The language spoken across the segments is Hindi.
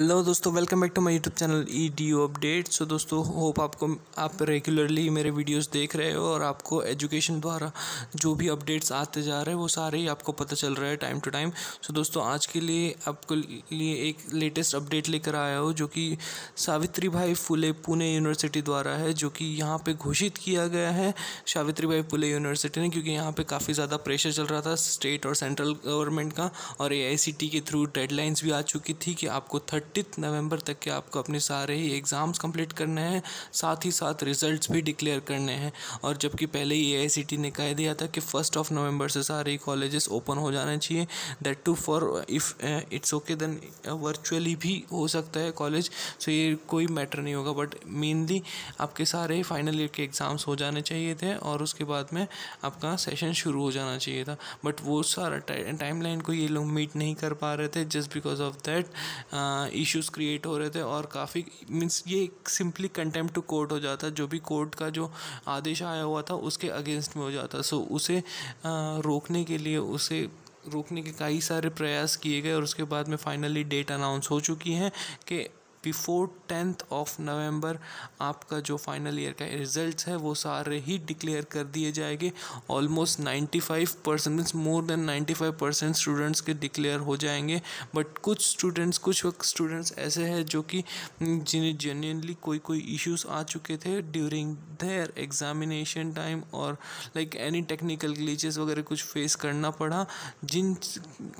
हेलो दोस्तों welcome back to my YouTube channel E D U update so दोस्तों होप आपको, आप रेगुलरली मेरे वीडियोस देख रहे हो और आपको एजुकेशन द्वारा जो भी अपडेट्स आते जा रहे हैं, वो सारे ही आपको पता चल रहा है टाइम टू टाइम सो दोस्तों, आज के लिए आपको लिए एक लेटेस्ट अपडेट लेकर आया हो, जो कि सावित्री भाई फुले पुणे यूनिवर्सिटी द्वारा है, जो कि यहाँ पर घोषित किया गया है सावित्री भाई फुले यूनिवर्सिटी ने, क्योंकि यहाँ पर काफ़ी ज़्यादा प्रेशर चल रहा था स्टेट और सेंट्रल गवर्नमेंट का, और ए के थ्रू डेडलाइंस भी आ चुकी थी कि आपको थर्ट थर्टी नवंबर तक के आपको अपने सारे ही एग्ज़ाम्स कंप्लीट करने हैं साथ ही साथ रिजल्ट्स भी डिक्लेयर करने हैं और जबकि पहले ही एआईसीटी ने कह दिया था कि फ़र्स्ट ऑफ़ नवंबर से सारे ही कॉलेजेस ओपन हो जाने चाहिए that two four if it's okay then virtually भी हो सकता है कॉलेज सो ये कोई मैटर नहीं होगा बट मेनली आपके सारे ही फाइनल ईयर के एग्ज़ाम्स हो जाने चाहिए थे और उसके बाद में आपका सेशन शुरू हो जाना चाहिए था बट वो सारा टाइम लाइन को ये लोग मीट नहीं कर पा रहे थे just because of that issues create हो रहे थे और काफ़ी मीन्स ये सिंपली कंटेम्प टू कोर्ट हो जाता, जो भी कोर्ट का जो आदेश आया हुआ था, उसके अगेंस्ट में हो जाता। सो उसे रोकने के लिए, उसे रोकने के कई सारे प्रयास किए गए और उसके बाद में फाइनली डेट अनाउंस हो चुकी है कि बिफोर टेंथ ऑफ़ नवंबर आपका जो फाइनल ईयर का रिजल्ट्स है, वो सारे ही डिक्लेयर कर दिए जाएँगे। Almost ninety five percent means more than ninety five percent students के डिक्लेयर हो जाएँगे। बट कुछ स्टूडेंट्स कुछ वक्त स्टूडेंट्स ऐसे हैं जो कि, जिन्हें जेन्यनली कोई कोई इश्यूज़ आ चुके थे ड्यूरिंग देयर एग्जामिनेशन टाइम और लाइक एनी टेक्निकल ग्लीचेस वगैरह कुछ फेस करना पड़ा, जिन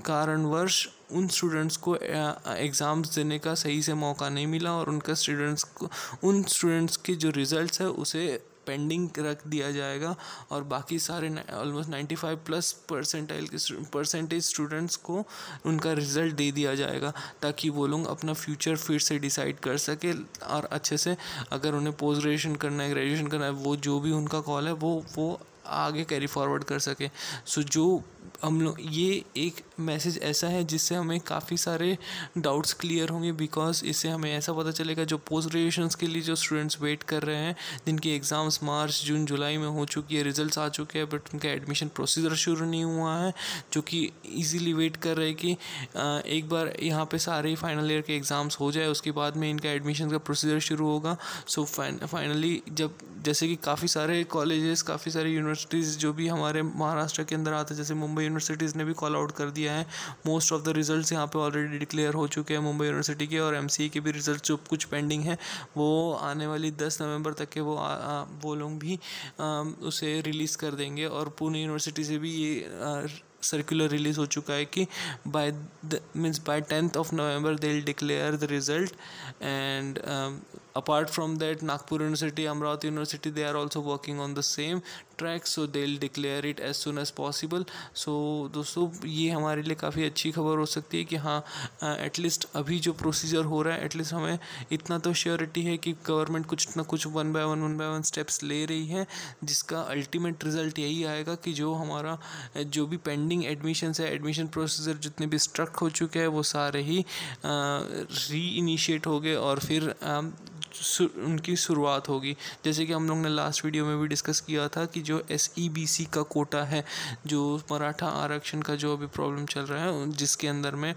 कारणवश उन स्टूडेंट्स को एग्ज़ाम्स देने का सही से मौका नहीं मिला और उनका स्टूडेंट्स को, उन स्टूडेंट्स के जो रिज़ल्ट्स है उसे पेंडिंग रख दिया जाएगा और बाकी सारे almost ninety five plus percentile के परसेंटेज स्टूडेंट्स को उनका रिज़ल्ट दे दिया जाएगा ताकि वो लोग अपना फ्यूचर फिर से डिसाइड कर सके और अच्छे से अगर उन्हें पोस्ट ग्रेजुएशन करना है ग्रेजुएशन करना है, वो जो भी उनका कॉल है, वो वो आगे कैरी फॉरवर्ड कर सकें। सो जो हम लोग, ये एक मैसेज ऐसा है जिससे हमें काफ़ी सारे डाउट्स क्लियर होंगे बिकॉज़ इससे हमें ऐसा पता चलेगा जो पोस्ट ग्रेजुएशन के लिए जो स्टूडेंट्स वेट कर रहे हैं, जिनकी एग्ज़ाम्स मार्च, जून, जुलाई में हो चुकी है रिजल्ट्स आ चुके हैं बट उनका एडमिशन प्रोसीजर शुरू नहीं हुआ है, जो कि ईजीली वेट कर रहे कि एक बार यहाँ पे सारे फाइनल ईयर के एग्ज़ाम्स हो जाए, उसके बाद में इनका एडमिशन का प्रोसीजर शुरू होगा। सो फाइनली जब, जैसे कि काफ़ी सारे कॉलेजेस काफ़ी सारे यूनिवर्सिटीज़ जो भी हमारे महाराष्ट्र के अंदर आते हैं जैसे मुंबई यूनिवर्सिटीज़ ने भी कॉल आउट कर दिया है। मोस्ट ऑफ़ द रिजल्ट्स यहाँ पे ऑलरेडी डिक्लेयर हो चुके हैं मुंबई यूनिवर्सिटी के और एम के भी रिज़ल्ट जो कुछ पेंडिंग है वो आने वाली दस नवंबर तक के वो आ, आ, वो लोग भी आ, उसे रिलीज़ कर देंगे और पुणे यूनिवर्सिटी से भी ये सर्कुलर रिलीज़ हो चुका है कि by means by tenth of November they will declare the result and apart from that, nagpur university amravati university, they are also working on the same track, so they'll declare it as soon as possible. So, दोस्तों, ये हमारे लिए काफ़ी अच्छी खबर हो सकती है कि हाँ एटलीस्ट अभी जो प्रोसीजर हो रहा है एटलीस्ट हमें इतना तो श्योरिटी है कि गवर्नमेंट कुछ ना कुछ one by one one by one steps ले रही है, जिसका अल्टीमेट रिज़ल्ट यही आएगा कि जो हमारा जो भी पेंडिंग एडमिशन है एडमिशन प्रोसीजर जितने भी स्ट्रक हो चुके हैं, वो सारे ही री इनिशिएट हो गए और फिर उनकी शुरुआत होगी। जैसे कि हम लोग ने लास्ट वीडियो में भी डिस्कस किया था कि जो एस e का कोटा है जो मराठा आरक्षण का जो अभी प्रॉब्लम चल रहा है जिसके अंदर में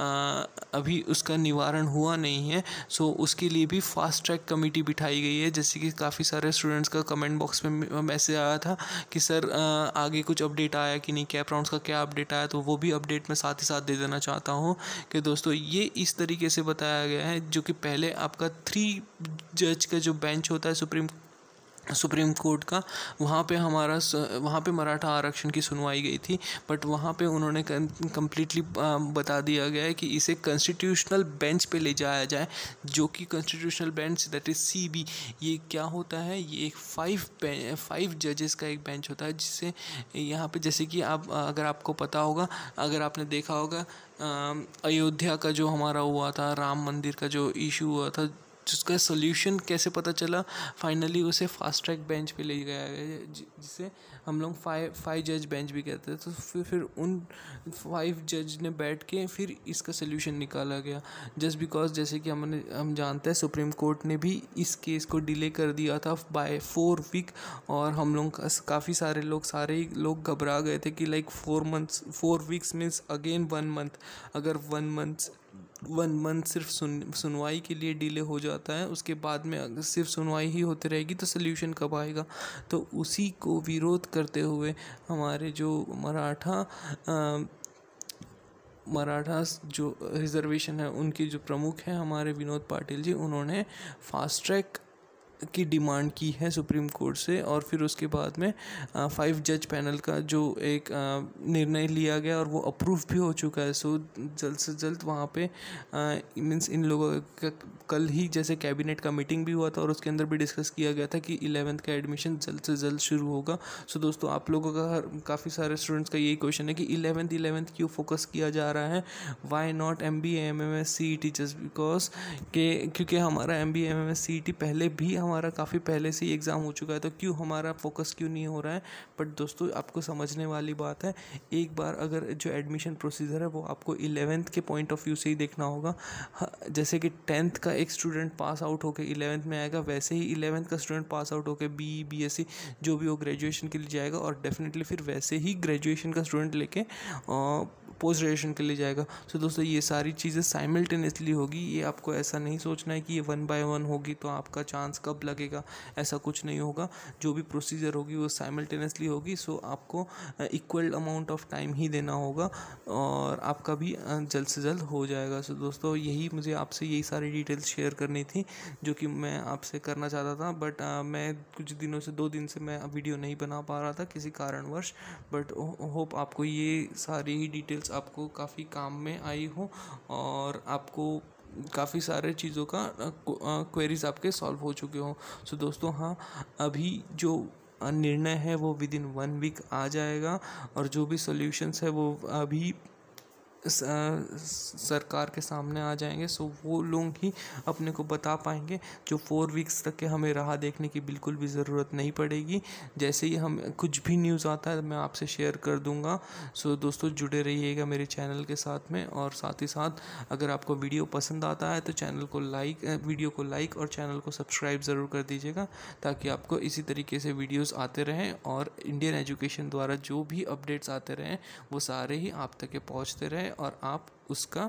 आ, अभी उसका निवारण हुआ नहीं है सो उसके लिए भी फास्ट ट्रैक कमेटी बिठाई गई है। जैसे कि काफ़ी सारे स्टूडेंट्स का कमेंट बॉक्स में मैसेज आया था कि सर आ, आगे कुछ अपडेट आया कि नहीं कैप राउंड्स का क्या अपडेट आया? तो वो भी अपडेट मैं साथ ही साथ दे देना चाहता हूँ कि दोस्तों ये इस तरीके से बताया गया है जो कि पहले आपका थ्री जज का जो बेंच होता है सुप्रीम सुप्रीम कोर्ट का, वहाँ पे हमारा वहाँ पे मराठा आरक्षण की सुनवाई गई थी बट वहाँ पे उन्होंने कम्प्लीटली बता दिया गया है कि इसे कॉन्स्टिट्यूशनल बेंच पे ले जाया जाए, जो कि constitutional bench that is C B ये क्या होता है? ये एक फाइव फाइव जजेस का एक बेंच होता है, जिससे यहाँ पे जैसे कि आप, अगर आपको पता होगा, अगर आपने देखा होगा अयोध्या का जो हमारा हुआ था, राम मंदिर का जो इशू हुआ था जिसका सोल्यूशन कैसे पता चला? फाइनली उसे फास्ट ट्रैक बेंच पे ले गया जिसे हम लोग फाइव फाइव जज बेंच भी कहते हैं। तो फिर फिर उन फाइव जज ने बैठ के फिर इसका सोल्यूशन निकाला गया। जस्ट बिकॉज़ जैसे कि हमने, हम जानते हैं सुप्रीम कोर्ट ने भी इस केस को डिले कर दिया था बाय फोर वीक और हम लोग काफ़ी सारे लोग, सारे ही लोग घबरा गए थे कि like four months four weeks means again one month अगर वन मंथ वन मंथ सिर्फ़ सुन, सुनवाई के लिए डिले हो जाता है, उसके बाद में अगर सिर्फ़ सुनवाई ही होती रहेगी तो सल्यूशन कब आएगा? तो उसी को विरोध करते हुए हमारे जो मराठा मराठा जो रिजर्वेशन है, उनके जो प्रमुख हैं हमारे विनोद पाटिल जी, उन्होंने फास्ट ट्रैक की डिमांड की है सुप्रीम कोर्ट से और फिर उसके बाद में फाइव जज पैनल का जो एक निर्णय लिया गया और वो अप्रूव भी हो चुका है। सो जल्द से जल्द वहाँ पे मीन्स इन लोगों का कल ही जैसे कैबिनेट का मीटिंग भी हुआ था और उसके अंदर भी डिस्कस किया गया था कि इलेवेंथ का एडमिशन जल्द से जल्द शुरू होगा। सो दोस्तों, आप लोगों का काफ़ी सारे स्टूडेंट्स का यही क्वेश्चन है कि इलेवेंथ इलेवेंथ क्यों फोकस किया जा रहा है? Why not M B M M S C T just because के, क्योंकि हमारा M B M M S C T पहले भी हम हमारा काफ़ी पहले से ही एग्ज़ाम हो चुका है तो क्यों हमारा फोकस क्यों नहीं हो रहा है? बट दोस्तों, आपको समझने वाली बात है, एक बार अगर जो एडमिशन प्रोसीजर है, वो आपको इलेवेंथ के पॉइंट ऑफ़ व्यू से ही देखना होगा। जैसे कि टेंथ का एक स्टूडेंट पास आउट होकर इलेवेंथ में आएगा, वैसे ही इलेवेंथ का स्टूडेंट पास आउट होकर बी बी एस सी जो भी वो ग्रेजुएशन के लिए जाएगा, और डेफिनेटली फिर वैसे ही ग्रेजुएशन का स्टूडेंट लेके पोस्ट ग्रेजुएशन के लिए जाएगा। So, दोस्तों ये सारी चीज़ें साइमल्टेनियसली होगी। ये आपको ऐसा नहीं सोचना है कि ये वन बाय वन होगी तो आपका चांस कब लगेगा। ऐसा कुछ नहीं होगा। जो भी प्रोसीजर होगी वो साइमल्टेनियसली होगी। सो आपको इक्वल अमाउंट ऑफ़ टाइम ही देना होगा और आपका भी जल्द से जल्द हो जाएगा। सो दोस्तों यही मुझे आपसे यही सारी डिटेल्स शेयर करनी थी जो कि मैं आपसे करना चाहता था। बट मैं कुछ दिनों से दो दिन से मैं वीडियो नहीं बना पा रहा था किसी कारणवश। बट होप आपको ये सारी ही डिटेल्स आपको काफ़ी काम में आई हो और आपको काफ़ी सारे चीज़ों का क्वेरीज आपके सॉल्व हो चुके हों। सो so, दोस्तों हाँ अभी जो निर्णय है वो विद इन वन वीक आ जाएगा और जो भी सॉल्यूशंस है वो अभी सरकार के सामने आ जाएँगे, सो वो लोग ही अपने को बता पाएँगे। जो फोर वीक्स तक के हमें राह देखने की बिल्कुल भी ज़रूरत नहीं पड़ेगी। जैसे ही हम, कुछ भी न्यूज़ आता है, मैं आपसे शेयर कर दूँगा। सो दोस्तों, जुड़े रहिएगा मेरे चैनल के साथ में। और साथ ही साथ, अगर आपको वीडियो पसंद आता है तो चैनल को लाइक वीडियो को लाइक और चैनल को सब्सक्राइब ज़रूर कर दीजिएगा, ताकि आपको इसी तरीके से वीडियोज़ आते रहें और इंडियन एजुकेशन द्वारा जो भी अपडेट्स आते रहें, वो सारे ही आप तक पहुँचते रहें। है और आप उसका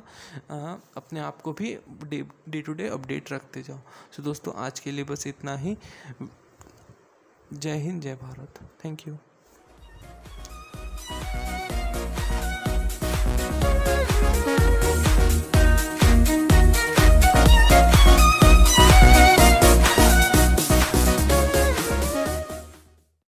आ, अपने आप को भी day day to day update रखते जाओ। सो दोस्तों आज के लिए बस इतना ही। जय हिंद जय भारत। Thank you